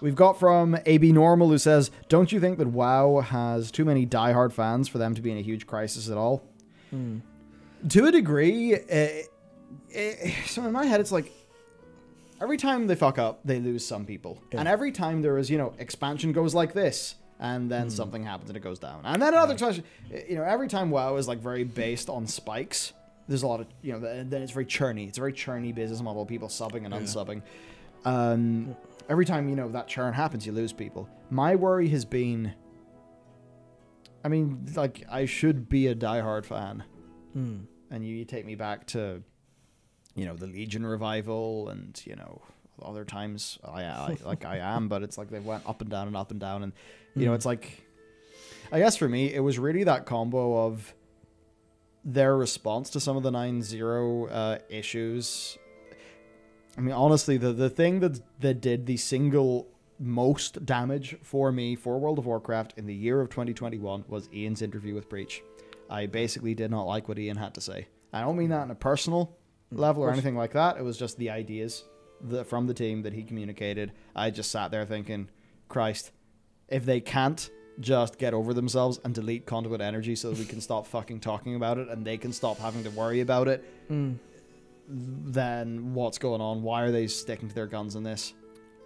We've got from AB Normal who says, "Don't you think that WoW has too many diehard fans for them to be in a huge crisis at all?" To a degree, uh, uh, so in my head, it's like every time they fuck up, they lose some people, Yeah. and every time there is, you know, expansion goes like this. And then something happens and it goes down. And then another expansion. You know, every time WoW is like very based on spikes, there's a lot of, you know, then it's very churny. It's a very churny business model. People subbing and unsubbing. Um, every time, you know, that churn happens, you lose people. My worry has been. I mean, like, I should be a diehard fan. Hmm. And you, you take me back to, you know, the Legion revival and, you know, other times I, I like I am, but it's like they went up and down and up and down. And, you know, Mm. it's like, I guess for me, it was really that combo of their response to some of the 9 0 uh, issues. I mean, honestly, the, the thing that, that did the single most damage for me for World of Warcraft in the year of 2021 was Ian's interview with Preach. I basically did not like what Ian had to say. I don't mean that in a personal level or anything like that. It was just the ideas that, from the team that he communicated. I just sat there thinking, Christ, if they can't just get over themselves and delete conduit energy so that we can stop fucking talking about it and they can stop having to worry about it, Mm. Then what's going on? Why are they sticking to their guns in this?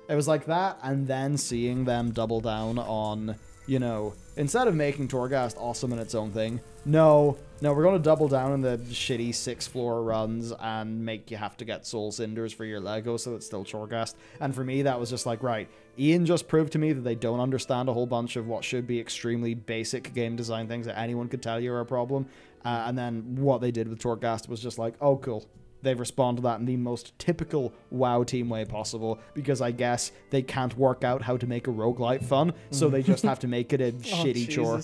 It was like that, and then seeing them double down on, you know, instead of making Torghast awesome in its own thing, no, no, we're going to double down on the shitty six floor runs and make you have to get Soul Cinders for your Lego so it's still Torghast. And for me, that was just like, right, Ian just proved to me that they don't understand a whole bunch of what should be extremely basic game design things that anyone could tell you are a problem. Uh, and then what they did with Torghast was just like, oh, cool they've responded to that in the most typical WoW team way possible because I guess they can't work out how to make a roguelite fun, so they just have to make it a shitty chore.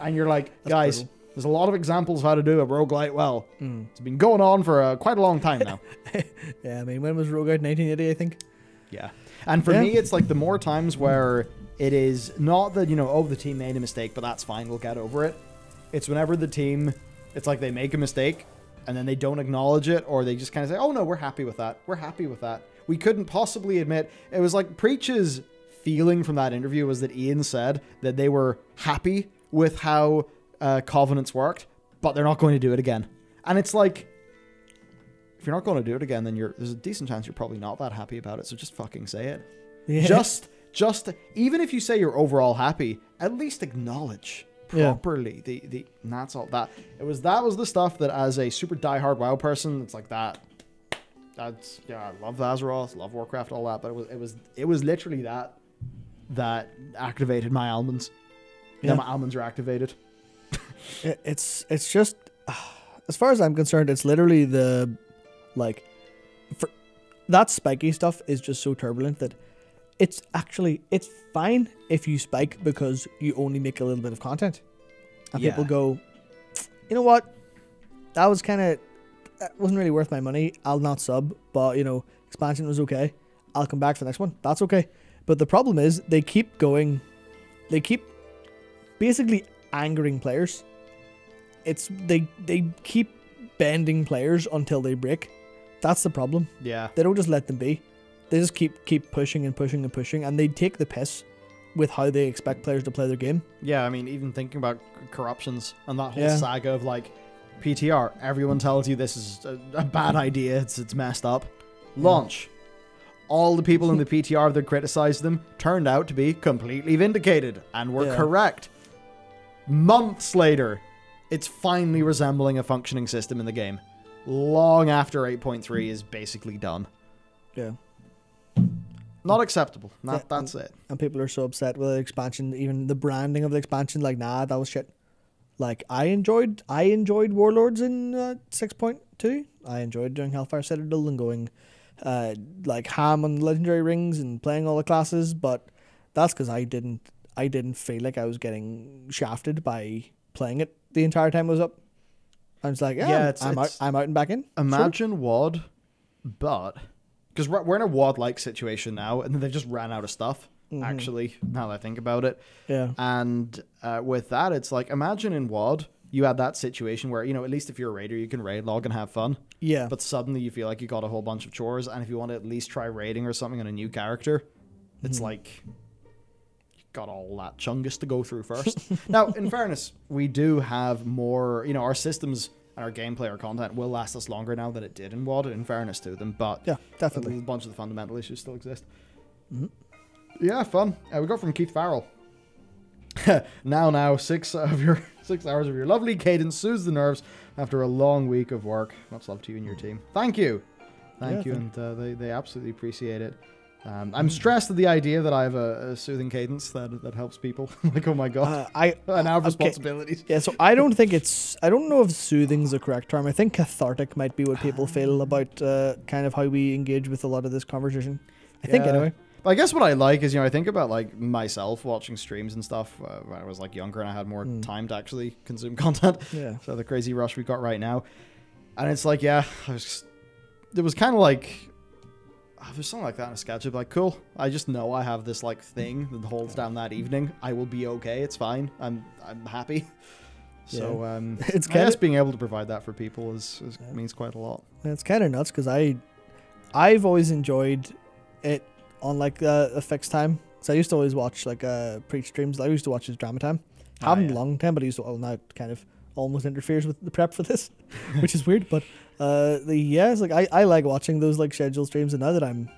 And you're like, That's guys, brutal. there's a lot of examples of how to do a roguelite well. Mm. It's been going on for uh, quite a long time now. Yeah, I mean, when was Rogue out? 1980, I think. Yeah. And for Yeah. me, it's like the more times where it is not that, you know, oh, the team made a mistake, but that's fine, we'll get over it. It's whenever the team, it's like they make a mistake and then they don't acknowledge it or they just kind of say, oh, no, we're happy with that. We're happy with that. We couldn't possibly admit. It was like Preach's feeling from that interview was that Ian said that they were happy with how uh, Covenants worked, but they're not going to do it again. And it's like, if you're not going to do it again, then you're there's a decent chance you're probably not that happy about it. So just fucking say it. Yeah. Just, just even if you say you're overall happy, at least acknowledge Yeah. properly the the. And that's all that it was. That was the stuff that as a super diehard WoW person, it's like that. That's yeah, I love Azeroth, love Warcraft, all that. But it was it was it was literally that that activated my almonds. Yeah, Yeah. my almonds are activated. It- it's it's just as far as I'm concerned, it's literally the like for that spiky stuff is just so turbulent that it's actually it's fine if you spike because you only make a little bit of content, and people go, you know what, that was kind of that wasn't really worth my money. I'll not sub, but you know expansion was okay. I'll come back for the next one. That's okay. But the problem is they keep going, they keep basically angering players it's they they keep bending players until they break. That's the problem. Yeah, They don't just let them be. They just keep keep pushing and pushing and pushing, and they take the piss with how they expect players to play their game. Yeah, I mean, even thinking about corruptions and that whole Yeah. saga of like PTR, everyone tells you this is a, a bad idea, it's it's messed up. Launch. All the people in the PTR that criticized them turned out to be completely vindicated and were Yeah. correct. Months later, it's finally resembling a functioning system in the game. Long after 8.3 is basically done. Yeah. Not acceptable. That, Yeah, that's it. And people are so upset with the expansion, even the branding of the expansion. Like, nah, that was shit. Like, I enjoyed, I enjoyed Warlords in uh, six point two. I enjoyed doing Hellfire Citadel and going, uh, like ham on legendary rings and playing all the classes. But that's because I didn't, I didn't feel like I was getting shafted by playing it the entire time I was up. I was like, yeah, Yeah, I'm- it's- out, I'm out and back in. Sure. Imagine WoD, but because we're, in a WoD like situation now, and they've just ran out of stuff. Mhm. Actually, now that I think about it, Yeah. and uh, with that, it's like imagine in WoD you had that situation where you know at least if you're a raider, you can raid log and have fun. Yeah. But suddenly you feel like you got a whole bunch of chores, and if you want to at least try raiding or something on a new character, It's Mhm. like you got all that chungus to go through first. now, in fairness, we do have more. You know, our systems our gameplay, our content will last us longer now than it did in WoD. In fairness to them, but Yeah, definitely. a bunch of the fundamental issues still exist. Mhm. Yeah, fun. Uh, we got from Keith Farrell. now, now, six of your six hours of your lovely cadence soothes the nerves after a long week of work. Much love to you and your team. Thank you, thank Yeah, you, thank and uh, they they absolutely appreciate it. Um, I'm stressed at the idea that I have a, a soothing cadence that that helps people. like, oh my god, Uh, I and I have okay. responsibilities. yeah, so I don't think it's I don't know if soothing's the correct term. I think cathartic might be what people feel about uh, kind of how we engage with a lot of this conversation. I think anyway. But I guess what I like is, you know, I think about like myself watching streams and stuff uh, when I was like younger and I had more Mm. time to actually consume content. Yeah. So the crazy rush we got right now, and it's like, yeah, I was, it was kind of like, oh, there's something like that in a sketch. I'd be like, cool. I just know I have this like thing that holds down that evening. I will be okay. It's fine. I'm I'm happy. So um, It's I kinda- guess being able to provide that for people is, is Yeah. means quite a lot. It's kind of nuts because I, I've always enjoyed it on like uh, a fixed time. So I used to always watch like uh, preach streams. I used to watch his drama time. Ah, Haven't yeah. long time, but I used to. Well, now it kind of almost interferes with the prep for this, which is weird. But uh, the yeah, it's like I, I like watching those like scheduled streams, and now that I'm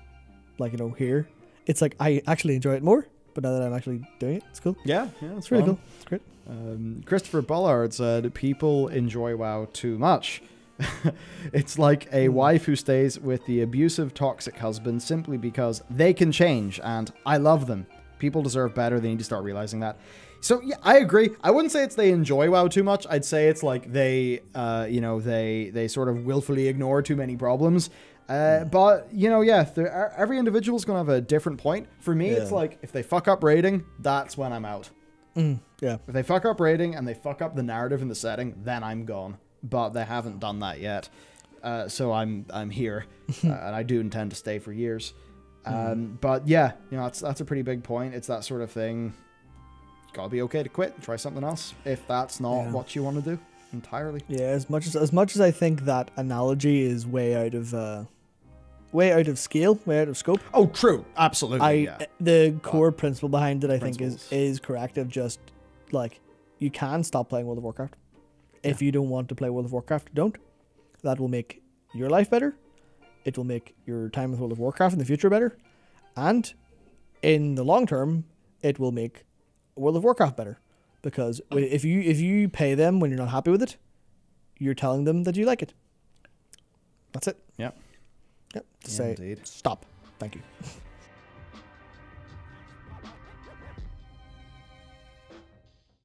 like you know here, it's like I actually enjoy it more. But now that I'm actually doing it, it's cool. Yeah, yeah, it's really fun. cool. It's great. Um, Christopher Bullard said, "People enjoy WoW too much. it's like a Hmm. wife who stays with the abusive, toxic husband simply because they can change, and I love them. People deserve better. They need to start realizing that." So yeah, I agree. I wouldn't say it's they enjoy WoW too much. I'd say it's like they, uh, you know, they they sort of willfully ignore too many problems. Hmm. Uh, but you know, yeah, are, every individual's gonna have a different point. For me, it's like if they fuck up rating, that's when I'm out. Mm, yeah. If they fuck up rating and they fuck up the narrative and the setting, then I'm gone. But they haven't done that yet, uh, so I'm I'm here, uh, and I do intend to stay for years. Um, but yeah, you know that's that's a pretty big point. It's that sort of thing. You gotta be okay to quit, and try something else if that's not Yeah. what you want to do entirely. Yeah, as much as as much as I think that analogy is way out of uh, way out of scale, way out of scope. Oh, true, absolutely. I yeah. the core principle behind it, I think, is is correct. Of just like you can stop playing World of Warcraft if you don't want to play World of Warcraft. Don't. That will make your life better. It will make your time with World of Warcraft in the future better, and in the long term, it will make World of Warcraft better because if you if you pay them when you're not happy with it, you're telling them that you like it. That's it. Yeah. Yep. To Yeah, say indeed. stop. Thank you.